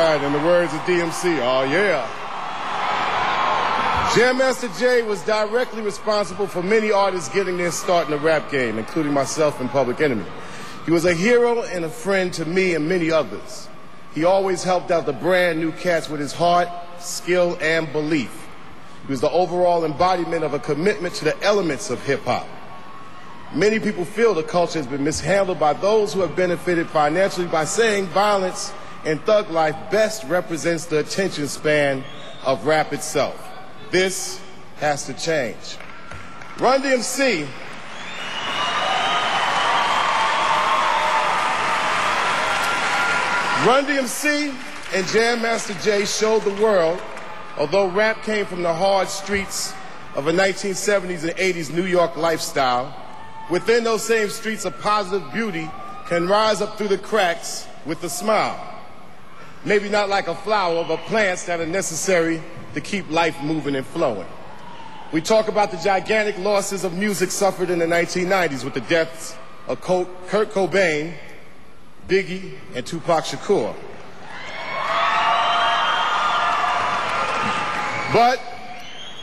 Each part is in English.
right, in the words of DMC, oh yeah. Jam Master Jay was directly responsible for many artists getting their start in the rap game, including myself and Public Enemy. He was a hero and a friend to me and many others. He always helped out the brand new cats with his heart, skill, and belief. He was the overall embodiment of a commitment to the elements of hip hop. Many people feel the culture has been mishandled by those who have benefited financially by saying violence and thug life best represents the attention span of rap itself. This has to change. Run DMC Run DMC and Jam Master Jay showed the world, although rap came from the hard streets of a 1970s and 80s New York lifestyle, within those same streets a positive beauty can rise up through the cracks with a smile. Maybe not like a flower, but plants that are necessary to keep life moving and flowing. We talk about the gigantic losses of music suffered in the 1990s with the deaths of Kurt Cobain, Biggie, and Tupac Shakur. But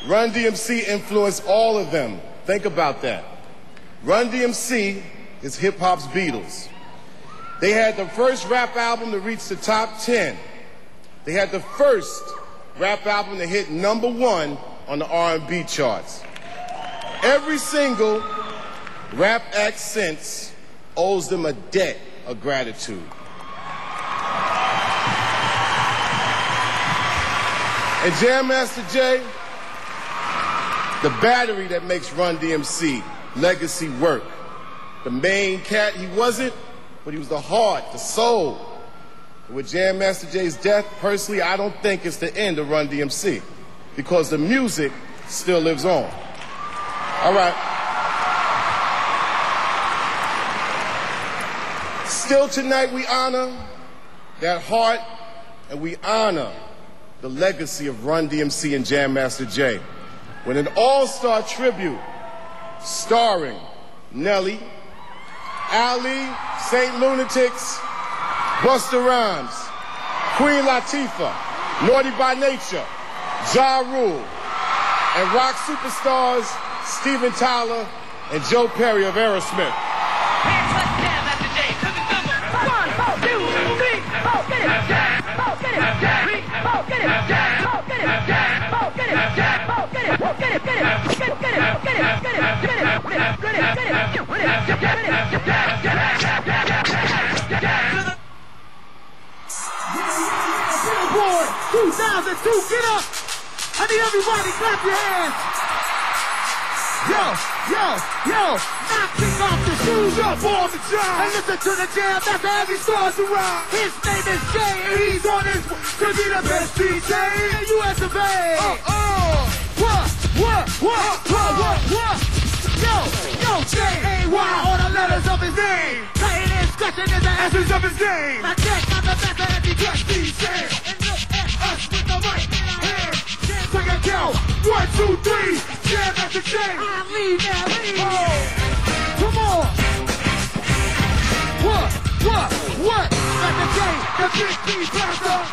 Run DMC influenced all of them. Think about that. Run DMC is hip hop's Beatles. They had the first rap album to reach the top 10. They had the first rap album to hit number one on the R&B charts. Every single rap act since owes them a debt of gratitude. And Jam Master Jay, the battery that makes Run DMC legacy work. The main cat, he wasn't, but he was the heart, the soul. With Jam Master Jay's death, personally, I don't think it's the end of Run DMC because the music still lives on. All right. Still tonight, we honor that heart and we honor the legacy of Run DMC and Jam Master Jay. When an all-star tribute starring Nelly, Ali, Saint Lunatics, Busta Rhymes, Queen Latifah, Naughty by Nature, Ja Rule, and rock superstars Steven Tyler and Joe Perry of Aerosmith. Billboard 2002, get up! I need everybody clap your hands. Yo, yo, yo, now kick off the shoes up on the job. And listen to the jam, that's how he starts to rock. His name is Jay, and he's on his way to be the best DJ in the US of A. Oh, oh, what, what, what, what, what? Yo, yo, J-A-Y, all the letters of his name. Cutting and scratching is the essence of his name. My check, I'm the best of every guest DJ. And look at us with the mic in our hand. Take a count, one, two, three, jam after jam. I leave now, leave. Oh, the big D.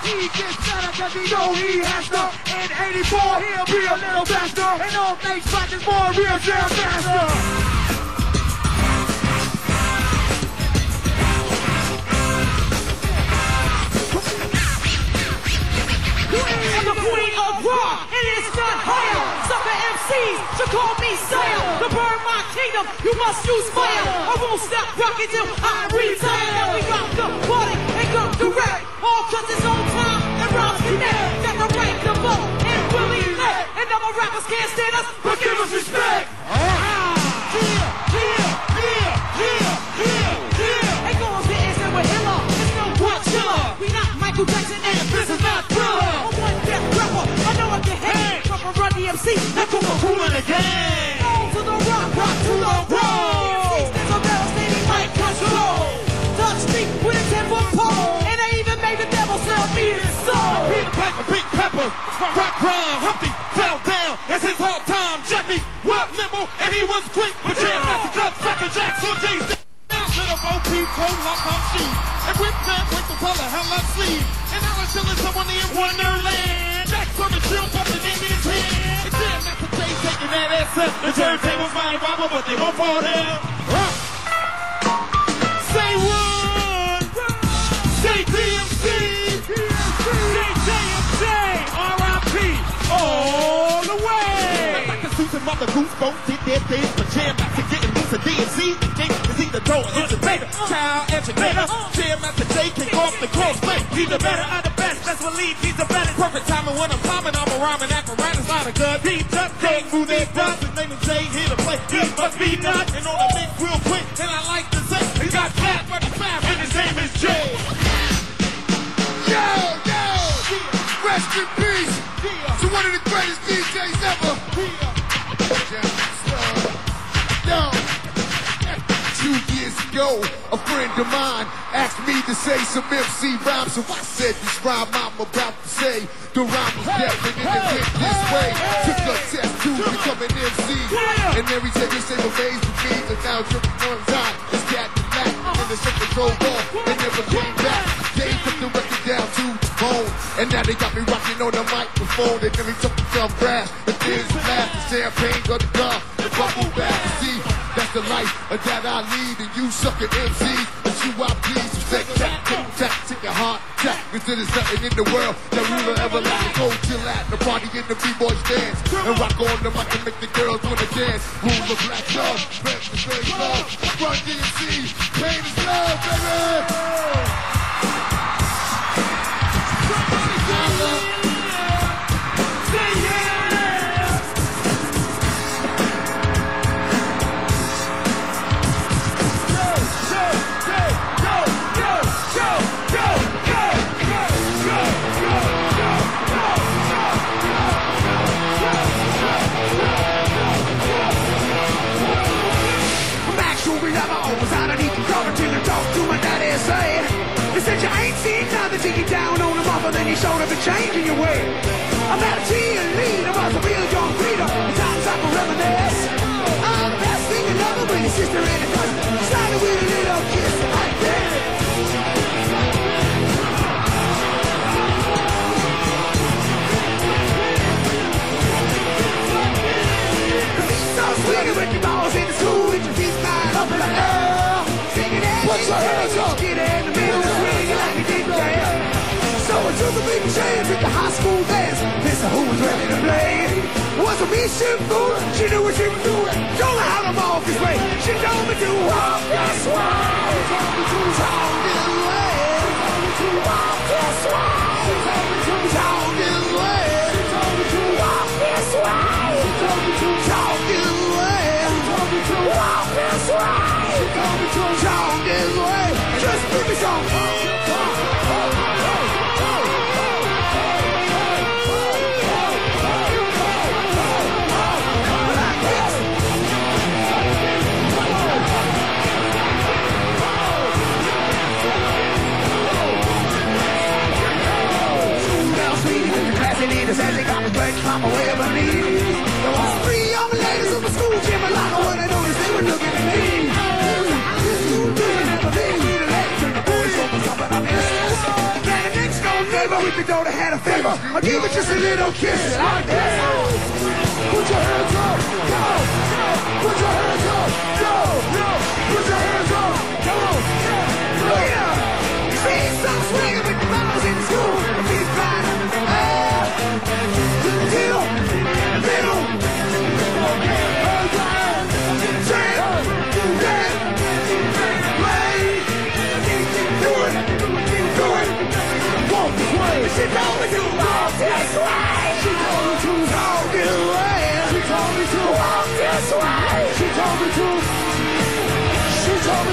He gets better cause he know he has to. In 84, he'll be a little faster. And all things practice more real jam master. I'm the queen of rock, and it's not higher. Sucker MCs should call me sire. To burn my kingdom, you must use fire. I won't stop rocking till I retire. Now we rock the party All cause it's on time and rhymes connect. Got the right to vote and Willie. And other rappers can't stand us, but give us respect. Big Rock Crime, Humpty fell down. It's his whole time. Jeffy was nimble and he was quick. But Jam Master Club, Sucker Jackson, J's. Little Bo Peep, cold like I'm shoes. And whip that with the color hell I sleeve. And now it's chillin' someone in Wonderland. Jack's on the chill, bumping in his hand. And Jam Master Jay taking that ass up. The turntables might wobble, but they won't fall down. Way. Like the suits and mother goose both did their things, but Jam Master getting loose. The king is either incubator, child educator. Jam Master kick off the. He's the better of the best. Best believe he's the better. Perfect timing when I'm climbing. I'm a rhyming apparatus, not a gun. Deep up, can't move their butts. His name is Jay, here to play. He must be nuts. And on the mix real quick, and I like to say, he got flat, but he's fast, and his name is Jay. Yo, yo! Rest in peace to one of the greatest DJs ever. Two years ago, a friend of mine asked me to say some MC rhymes, so I said this rhyme I'm about to say. The rhyme was definite and it went this way. Took a test to become an MC, and every day they say amazed with me. And now dripping on time, it's cat and black, and the shit drove off and never came back. They took the record down to the and now they got me rocking on the microphone. They never took the drum brass, the tears laugh, the champagne got the gun, the bubble back. To see, that's the life that I lead, and you sucker MCs, but you I please. You say tap, tap, tap, take your heart, tap, cause there's nothing in the world that we will ever let me go till at the party in the B-boys dance, and rock on the mic and make the girls wanna dance. Rule of black love, rap the great love, run DMC, pain is love, baby. And you showed up and changing your way I'm not a cheerleader, I was a real young leader At times I can reminisce I'm the best thing you love when your sister and a cousin Started with a little kiss like that So sweet with your balls in the school with your feet smiling up in the air. Singing it, Put your hands up. Took a big chance with the high school dance. This who was ready to play. Was a me shit fool. She knew what she was doing. Told her how to off his way. She told me to walk this way. Told me to walk this way. Told me to walk this way. The classy leaders as they got the break mama way up her knees. There was three young ladies in the school gym a lot when they noticed they were looking at me. Then the next door neighbor with the daughter had a favor. I'll give her just a little kiss like that. Put your hands up, go, go. Put your hands up, go, go. Put your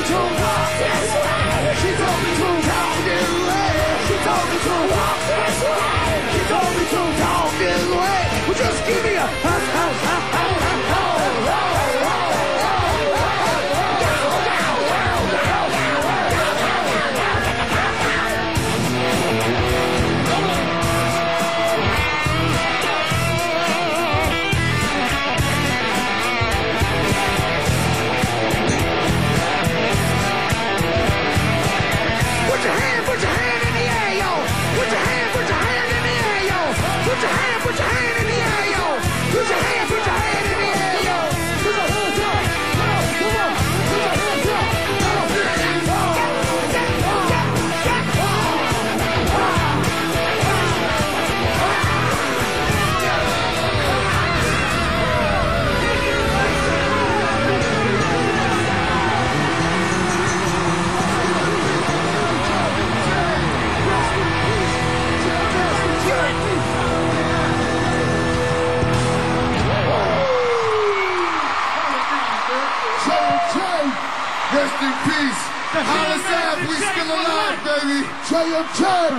to walk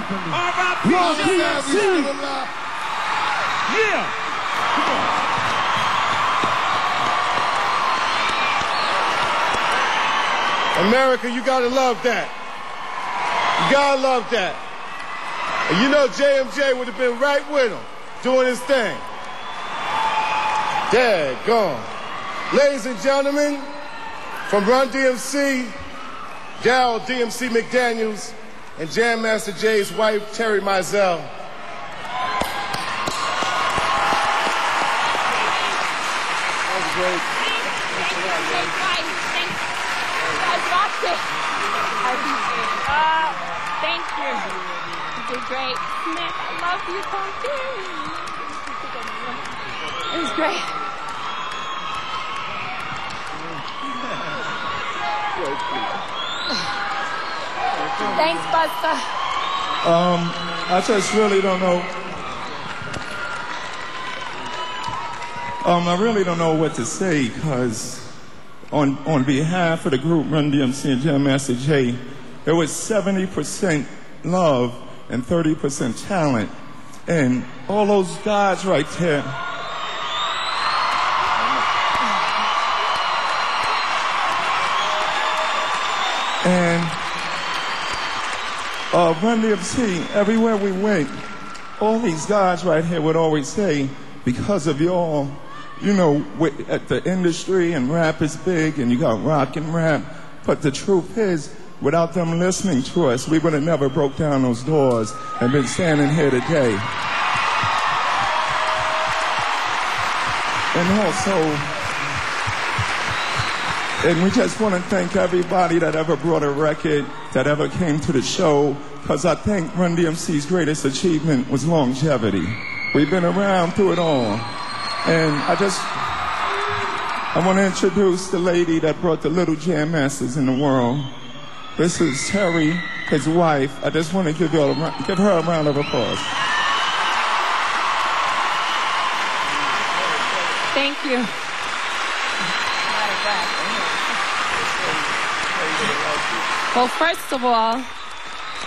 JMJ. R.I.P. Hollis Ave, we JMC. still alive. Yeah. America, you gotta love that. You gotta love that. And you know JMJ would have been right with him, doing his thing. Dead, gone. Ladies and gentlemen, from Run DMC, Darryl DMC McDaniels, and Jam Master Jay's wife, Terri Mizell. Great. Uh, thank you. You did great. Smith, I love you, Pumpkin. It was great. Thanks, Busta. Um, I just really don't know. Um, I really don't know what to say because on, on behalf of the group Run DMC and Jam Master Jay, it was 70% love and 30% talent. And all those guys right there. Uh, Run DMC, everywhere we went, all these guys right here would always say, because of y'all, you know, at the industry and rap is big and you got rock and rap. But the truth is, without them listening to us, we would have never broke down those doors and been standing here today. And also, and we just want to thank everybody that ever brought a record, that ever came to the show, because I think Run DMC's greatest achievement was longevity. We've been around through it all. And I just, I want to introduce the lady that brought the little jam masters in the world. This is Terri, his wife. I just want to give, you all a, give her a round of applause. Thank you. Well, first of all,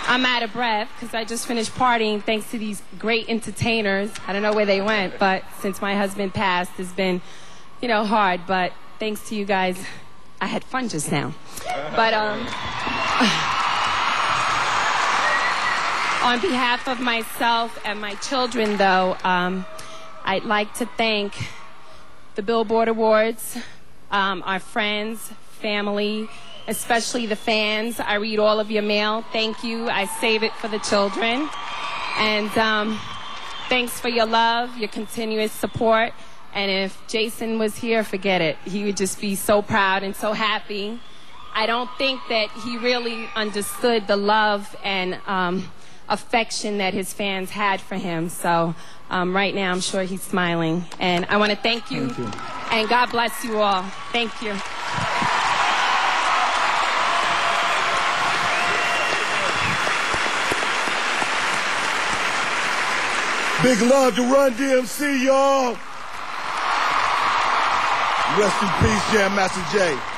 I'm out of breath because I just finished partying thanks to these great entertainers. I don't know where they went, but since my husband passed, it's been, you know, hard. But thanks to you guys, I had fun just now. But um, on behalf of myself and my children, though, um, I'd like to thank the Billboard Awards, um, our friends, family, especially the fans. I read all of your mail. Thank you. I save it for the children. And um, thanks for your love, your continuous support. And if Jason was here, forget it. He would just be so proud and so happy. I don't think that he really understood the love and um, affection that his fans had for him. So um, right now, I'm sure he's smiling. And I want to thank you, Thank you. And God bless you all. Thank you. Big love to Run DMC, y'all. Rest in peace, Jam Master Jay.